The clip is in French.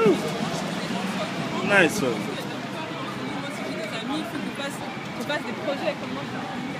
Nice. Faut qu'on fasse des projets, comment faire